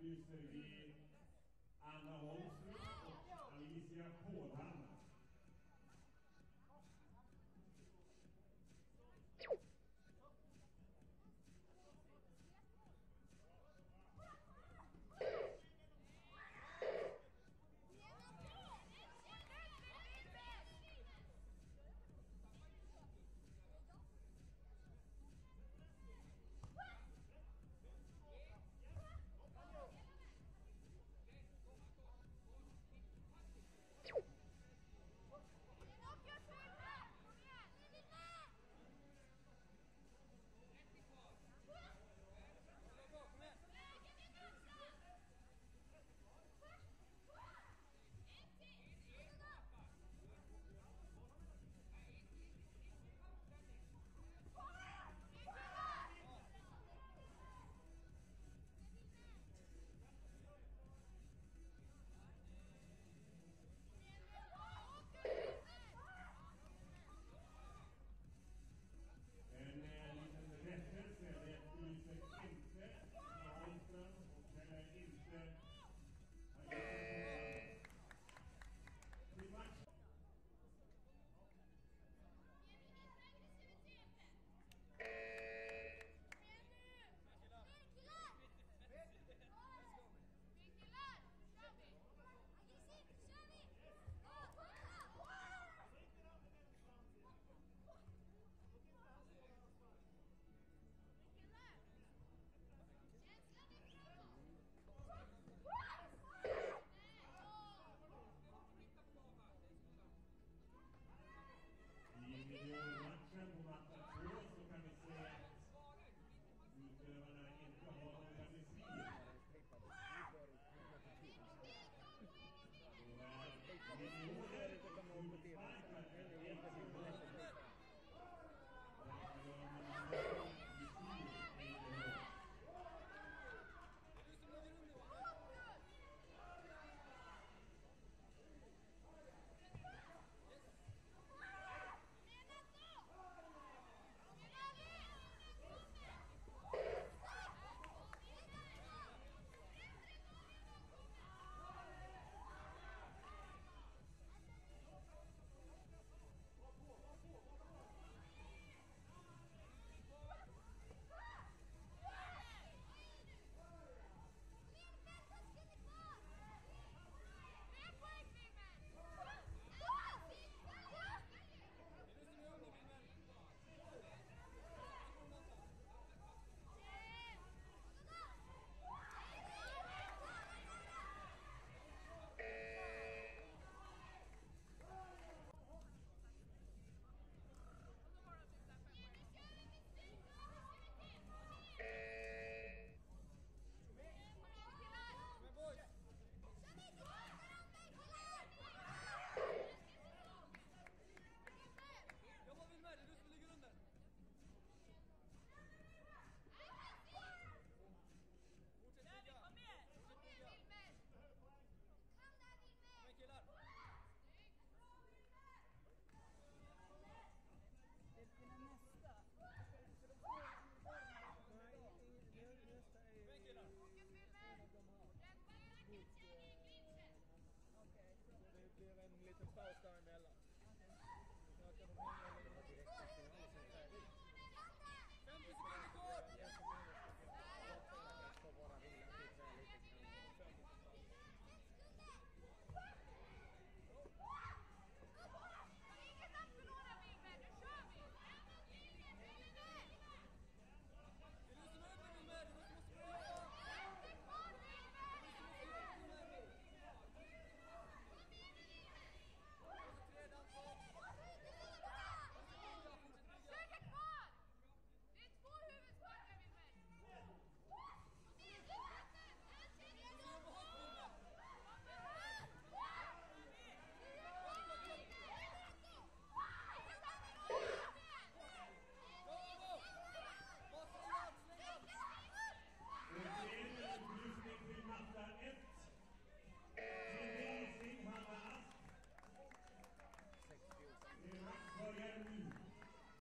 efterlyser vi Anna Holmström och Alicia Pålhammar. Det blev en liten paus däremellan.